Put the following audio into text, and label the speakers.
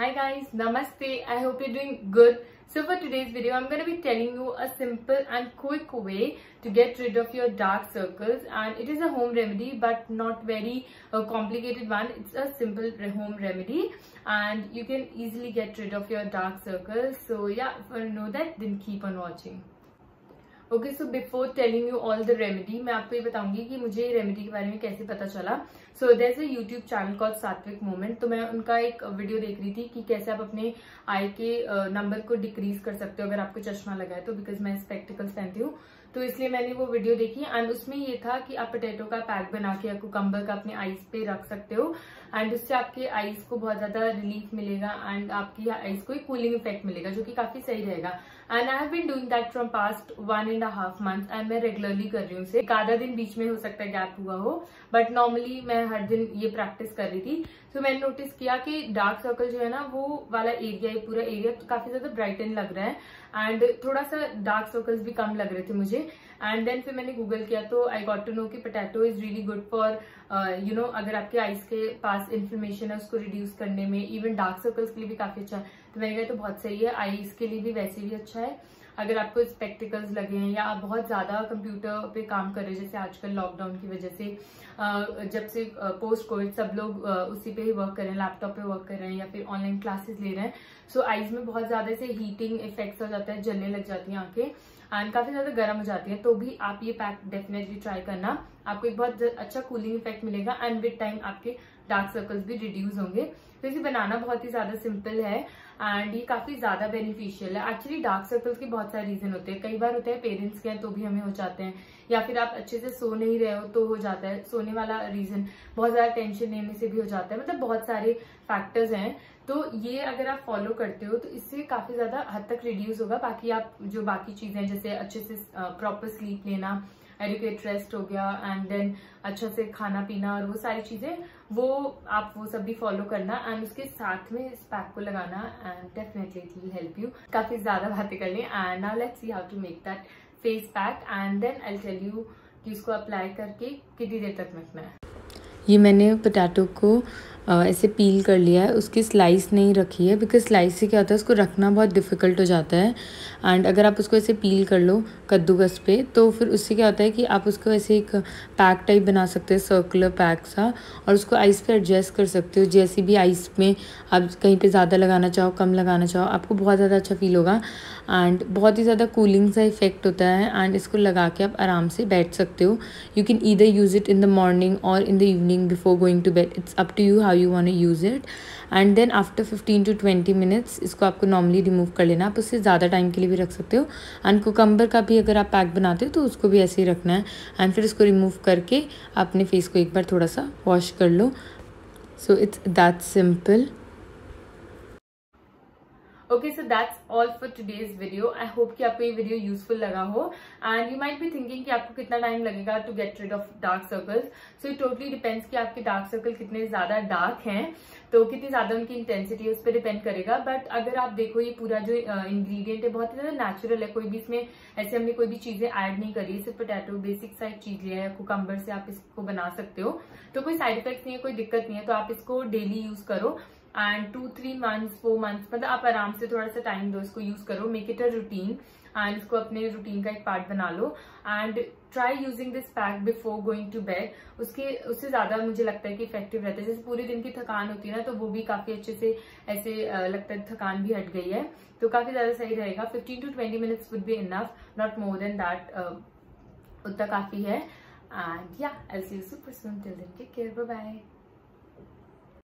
Speaker 1: Hi guys, Namaste. I hope you're doing good. So for today's video, I'm going to be telling you a simple and quick way to get rid of your dark circles and it is a home remedy but not very uh, complicated one. It's a simple home remedy and you can easily get rid of your dark circles. So yeah, if you know that, then keep on watching. Okay so before telling you all the remedy मैं आपको ये बताऊँगी कि मुझे remedy के बारे में कैसे पता चला. So there a YouTube channel call Satvik moment तो मैं उनका एक वीडियो देख रही थी कि कैसे आप अपने आई के नंबर को डिक्रीज कर सकते हो अगर आपको चश्मा लगा है तो बिकॉज़ मैं स्पेक्टिकल्स पहनती हूँ. तो इसलिए मैंने वो वीडियो देखी एंड उसमें ये था कि आप पोटेटो का पैक बना के या कुकम्बर का अपने आईज पे रख सकते हो एंड उससे आपके आईज को बहुत ज़्यादा रिलीफ मिलेगा एंड आपकी आइस को एक कूलिंग इफ़ेक्ट मिलेगा जो कि काफ़ी सही रहेगा. And I have been doing that from past one and half month and मैं रेगुलरली कर रही हूँ एक आधा दिन बीच में हो सकता है गैप हुआ हो बट नॉर्मली मैं हर दिन ये प्रैक्टिस कर रही थी. तो so, मैंने नोटिस किया कि डार्क सर्कल जो है ना वो वाला एरिया पूरा एरिया काफ़ी ज़्यादा ब्राइटन लग रहा है एंड थोड़ा सा डार्क सर्कल्स भी कम लग रहे थे मुझे. एंड देन फिर मैंने गूगल किया तो आई गॉट टू नो कि potato is really good for you know अगर आपके आईज के पास इन्फ्लेमेशन है उसको रिड्यूस करने में इवन डार्क सर्कल्स के लिए भी काफ़ी अच्छा है। तो मैंने कहा तो बहुत सही है आईज के लिए भी वैसे भी अच्छा है। अगर आपको स्पेक्टिकल्स लगे हैं या आप बहुत ज़्यादा कंप्यूटर पे काम कर रहे हैं जैसे आजकल लॉकडाउन की वजह से जब से पोस्ट कोविड सब लोग उसी पे ही वर्क कर रहे हैं लैपटॉप पे वर्क कर रहे हैं या फिर ऑनलाइन क्लासेस ले रहे हैं सो so, आईज में बहुत ज़्यादा से हीटिंग इफेक्ट्स हो जाता है जलने लग जाती है आँखें एंड काफ़ी ज़्यादा गर्म हो जाती है तो भी आप ये पैक डेफिनेटली ट्राई करना। आपको एक बहुत अच्छा कूलिंग इफ़ेक्ट मिलेगा एंड विद टाइम आपके डार्क सर्कल्स भी रिड्यूस होंगे। तो इसे बनाना बहुत ही ज़्यादा सिंपल है एंड ये काफ़ी ज़्यादा बेनिफिशियल है। एक्चुअली डार्क सर्कल्स के बहुत सारे रीजन होते हैं। कई बार होते हैं पेरेंट्स के हैं तो भी हमें हो जाते हैं, या फिर आप अच्छे से सो नहीं रहे हो तो हो जाता है। सोने वाला रीजन बहुत ज़्यादा टेंशन लेने से भी हो जाता है। मतलब बहुत सारे फैक्टर्स हैं। तो ये अगर आप फॉलो करते हो तो इससे काफ़ी ज़्यादा हद तक रिड्यूस होगा। बाकी आप जो बाकी चीज़ें जैसे अच्छे से प्रॉपर स्लीप लेना एडुकेट रेस्ट हो गया एंड देन अच्छा से खाना पीना और वो सारी चीज़ें, वो आप वो सब भी फॉलो करना एंड उसके साथ में इस पैक को लगाना and definitely it will help you काफ़ी ज़्यादा बातें कर ली and now let's see how to make that face pack and then I tell you कि उसको अप्लाई करके कितनी देर तक रखना है।
Speaker 2: ये मैंने पोटैटो को ऐसे पील कर लिया है, उसकी स्लाइस नहीं रखी है बिकॉज़ स्लाइस से क्या होता है, उसको रखना बहुत डिफ़िकल्ट हो जाता है एंड अगर आप उसको ऐसे पील कर लो कद्दूकस पे तो फिर उससे क्या होता है कि आप उसको ऐसे एक पैक टाइप बना सकते हो सर्कुलर पैक सा, और उसको आइस पे एडजस्ट कर सकते हो, जैसी भी आइस में आप कहीं पे ज़्यादा लगाना चाहो, कम लगाना चाहो, आपको बहुत ज़्यादा अच्छा फील होगा एंड बहुत ही ज़्यादा कूलिंग सा इफ़ेक्ट होता है एंड इसको लगा के आप आराम से बैठ सकते हो you can either use it in the morning और in the evening before going to bed it's up to you how you want to use it and then after fifteen to twenty minutes इसको आपको normally remove कर लेना आप उससे ज़्यादा time के लिए भी रख सकते हो। एंड कुकम्बर का भी अगर आप पैक बनाते हो तो उसको भी ऐसे ही रखना है। एंड फिर इसको रिमूव करके अपने फेस को एक बार थोड़ा सा वॉश कर लो। So it's that simple
Speaker 1: okay so that's all for today's video I hope कि आपको ये वीडियो यूजफुल लगा हो. And you might be thinking कि आपको कितना टाइम लगेगा to get rid of dark circles so it totally depends कि आपके डार्क सर्कल कितने ज़्यादा डार्क हैं. तो कितनी ज़्यादा उनकी इंटेंसिटी है उस पर डिपेंड करेगा. बट अगर आप देखो ये पूरा जो इंग्रेडिएंट है, बहुत ही ज़्यादा नेचुरल है. कोई भी इसमें, ऐसे हमने कोई भी चीज़ें ऐड नहीं करी. सिर्फ़ पोटैटो बेसिक साइड चीज़ लिया है. कुकम्बर से आप इसको बना सकते हो. तो कोई साइड इफ़ेक्ट नहीं है, कोई दिक्कत नहीं है. तो आप इसको डेली यूज़ करो. And two three months four months मतलब आप आराम से थोड़ा सा टाइम दो, इसको यूज़ करो make it a routine and इसको अपने रूटीन का एक पार्ट बना लो। And try using this pack before going to bed उसके, उससे ज़्यादा मुझे लगता है कि इफ़ेक्टिव रहता है। जैसे पूरे दिन की थकान होती है ना तो वो भी काफ़ी अच्छे से, ऐसे लगता है थकान भी हट गई है। तो काफ़ी ज़्यादा सही रहेगा। Fifteen to twenty minutes would be enough not more than that उतना काफ़ी है। एंड या I'll see super soon till then take care bye